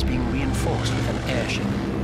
is being reinforced with an airship.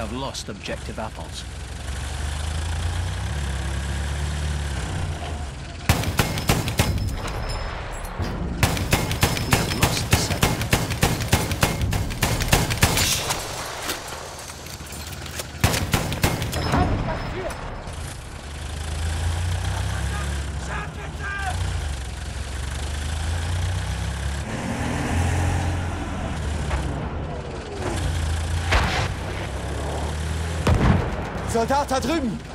Have lost objective apples. Soldat da drüben!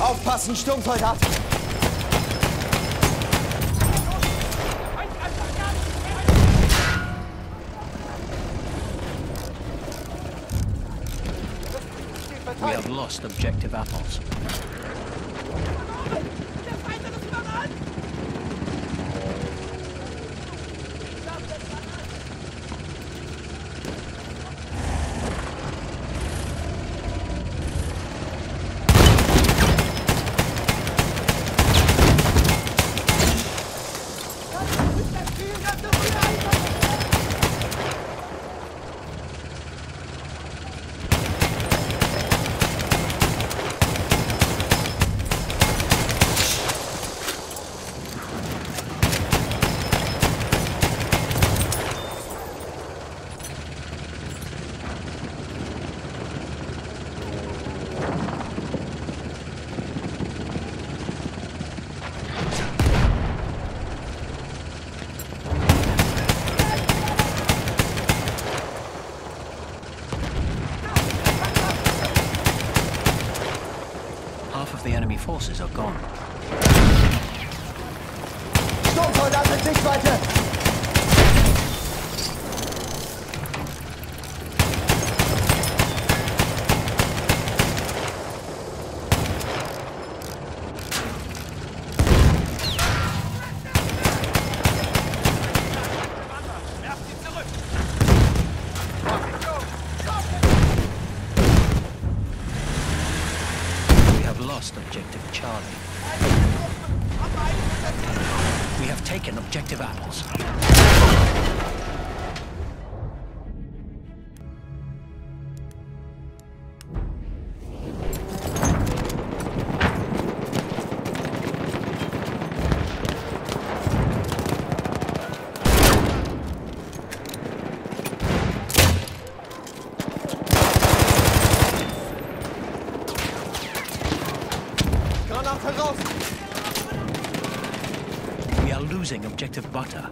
Aufpassen, Sturmsoldat! We have lost objective apples. the enemy forces are gone. Sturmsoldat in Sichtweite! We have lost objective Charlie. We have taken apples. Losing objective butter.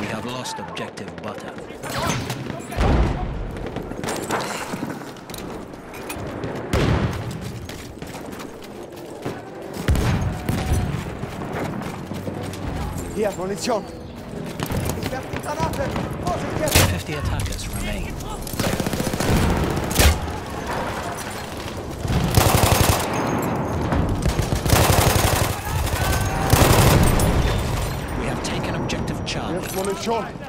We have lost objective butter. Hier, Munition! Ich werf die Granate! Vorsicht jetzt! 50 attackers remain. We have taken objective Charlie. Munition! Munition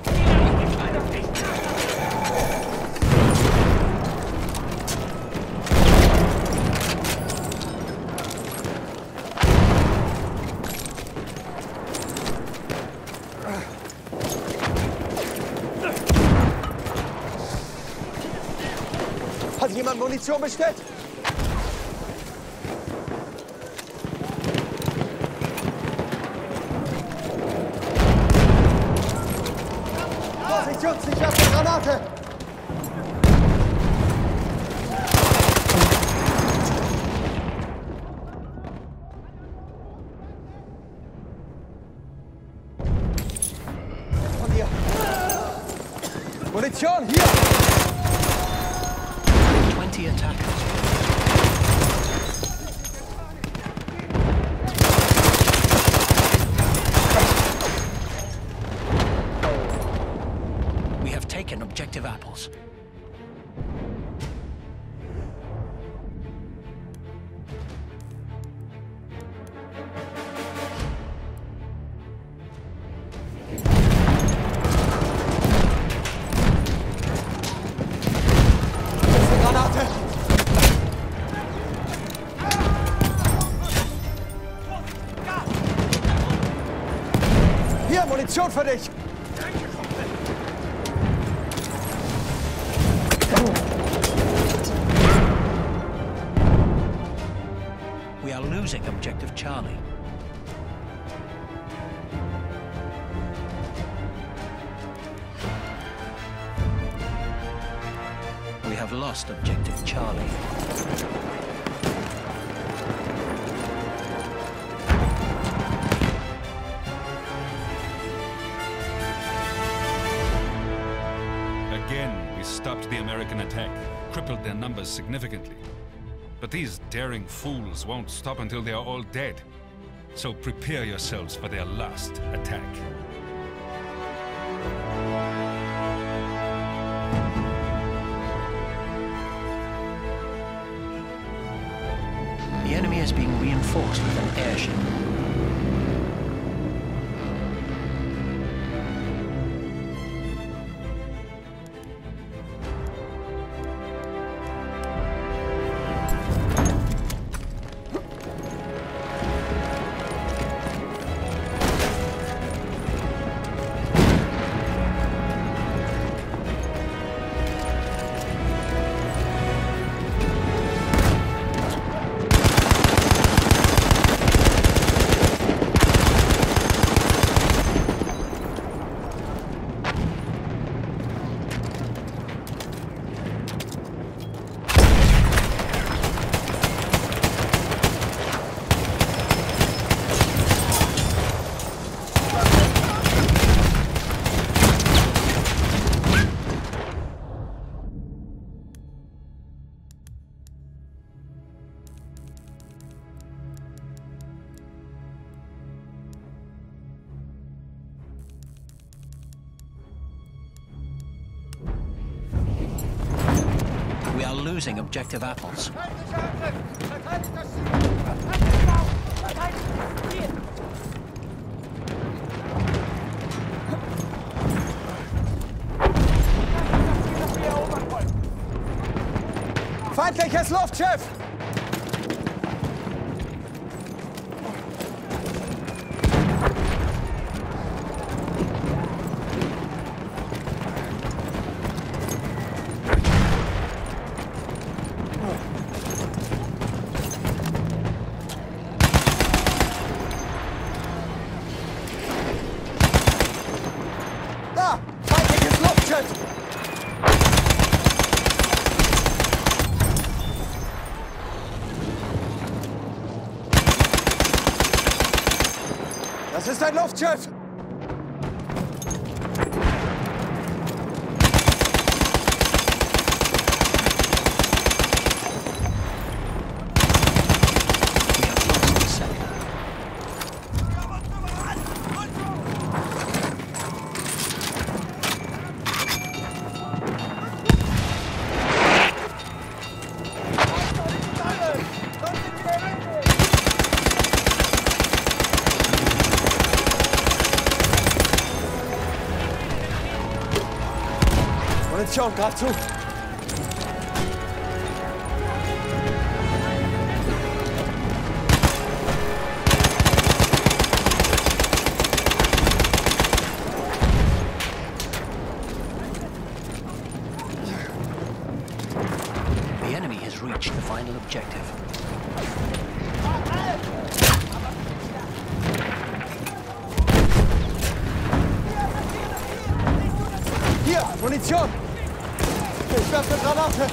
bestellt? Vorsicht, Munition für dich! We are losing objective Charlie. We have lost objective Charlie. American attack, crippled their numbers significantly. But these daring fools won't stop until they are all dead. So prepare yourselves for their last attack. The enemy is being reinforced with an airship. Losing apples. Feindliches Luftschiff! Da! Feindliches Luftschiff! Das ist ein Luftschiff! Munition, greif zu! The enemy has reached the final objective. Munition! Ich werfe Granate!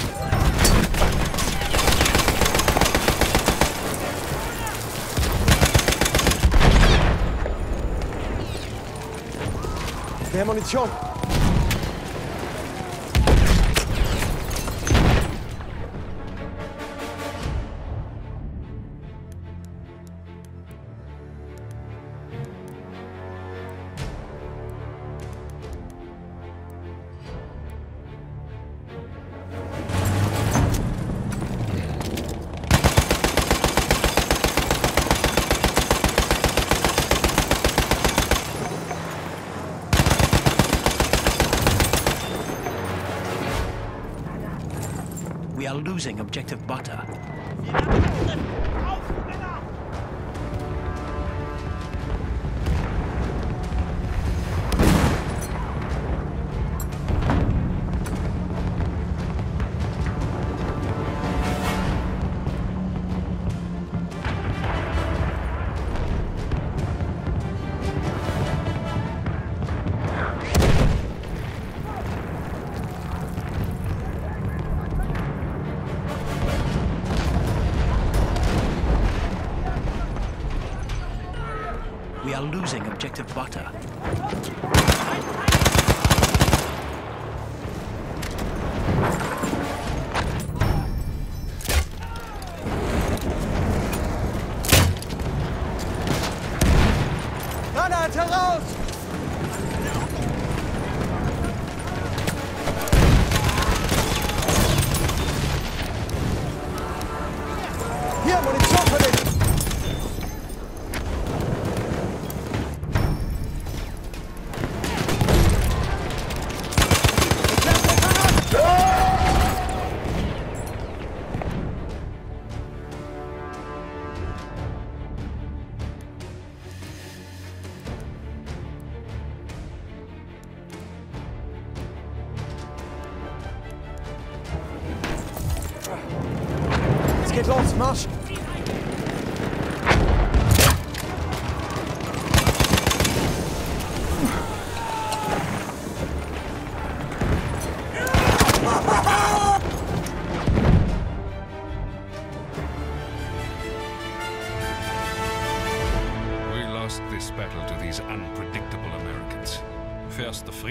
Mehr Munition! Losing objective butter. Objective butter.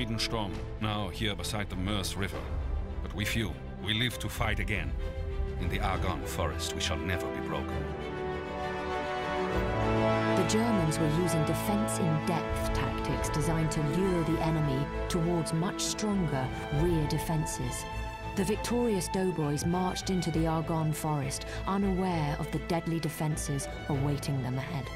Friedensturm, now here beside the Meuse River. But we few, we live to fight again. In the Argonne forest, we shall never be broken. The Germans were using defense in depth tactics designed to lure the enemy towards much stronger rear defenses. The victorious doughboys marched into the Argonne forest, unaware of the deadly defenses awaiting them ahead.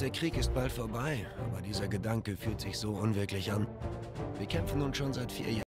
Der Krieg ist bald vorbei, aber dieser Gedanke fühlt sich so unwirklich an. Wir kämpfen nun schon seit vier Jahren.